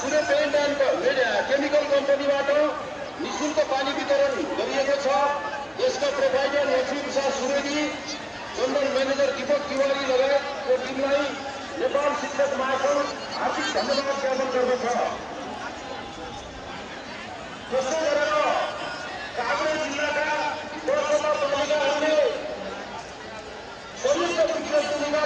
Surya paint and chemical कम्पनीबाट नि शुल्क पानी वितरण गरिएको छ। यसका provider Laxmi Prasad Subedi general manager Deepak Tiwari लगायतको टिमलाई नेपाल शिक्षक महासङ्घ हार्दिक धन्यवाद ज्ञापन गर्दछ। त्यस्तै गरेर काभ्रे जिल्लाका दसवटा पालिकाहरूले संयुक्त विकास